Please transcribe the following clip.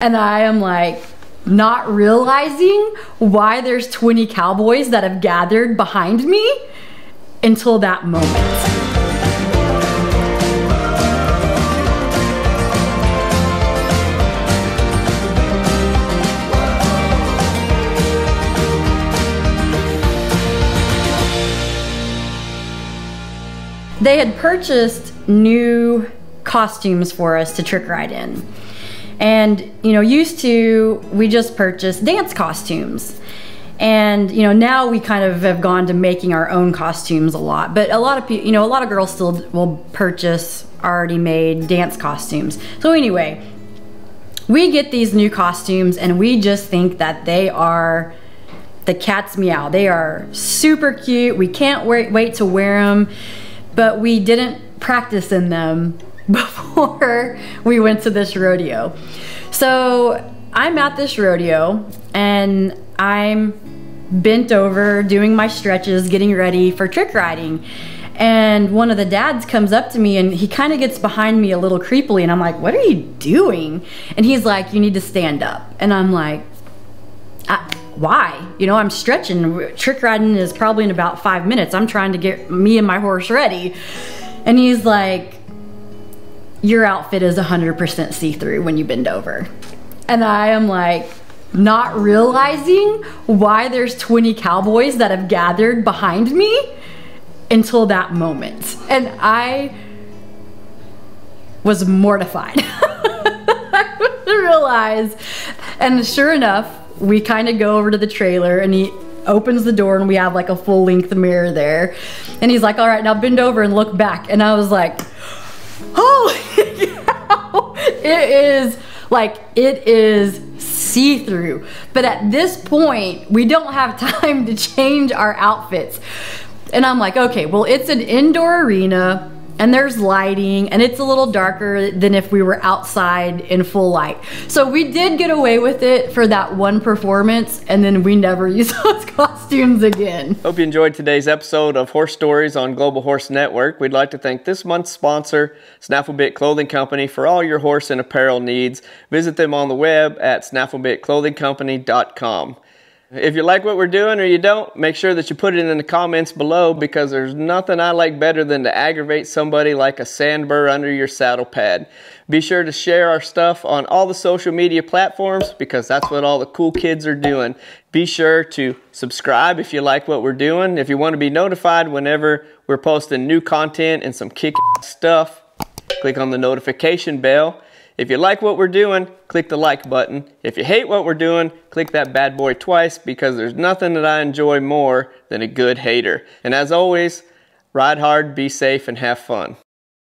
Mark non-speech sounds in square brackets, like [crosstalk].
And I am like, not realizing why there's 20 cowboys that have gathered behind me until that moment. They had purchased new costumes for us to trick ride in. And, you know, used to, we just purchased dance costumes. And, you know, now we kind of have gone to making our own costumes a lot. But a lot of people, you know, a lot of girls still will purchase already made dance costumes. So, anyway, we get these new costumes and we just think that they are the cat's meow. They are super cute. We can't wait, wait to wear them but we didn't practice in them [laughs] before we went to this rodeo. So I'm at this rodeo and I'm bent over doing my stretches, getting ready for trick riding. And one of the dads comes up to me and he kind of gets behind me a little creepily. And I'm like, What are you doing? And he's like, You need to stand up. And I'm like, why? You know, I'm stretching. Trick riding is probably in about five minutes. I'm trying to get me and my horse ready. And he's like, your outfit is 100% see-through when you bend over. And I am like, not realizing why there's 20 cowboys that have gathered behind me until that moment. And I was mortified. [laughs] I realize. And sure enough, we kind of go over to the trailer and he opens the door and we have like a full length mirror there. And he's like, all right, now bend over and look back. And I was like. It is like, it is see-through. But at this point, we don't have [laughs] time to change our outfits. And I'm like, okay, well, it's an indoor arena and there's lighting and it's a little darker than if we were outside in full light. So we did get away with it for that one performance and then we never [laughs] used those costumes again. Hope you enjoyed today's episode of Horse Stories on Global Horse Network. We'd like to thank this month's sponsor, Snafflebit Clothing Company, for all your horse and apparel needs. Visit them on the web at snafflebitclothingcompany.com. If you like what we're doing or you don't, make sure that you put it in the comments below because there's nothing I like better than to aggravate somebody like a sandburr under your saddle pad. Be sure to share our stuff on all the social media platforms because that's what all the cool kids are doing. Be sure to subscribe if you like what we're doing. If you want to be notified whenever we're posting new content and some kick stuff, click on the notification bell. If you like what we're doing, click the like button. If you hate what we're doing, click that bad boy twice because there's nothing that I enjoy more than a good hater. And as always, ride hard, be safe, and have fun.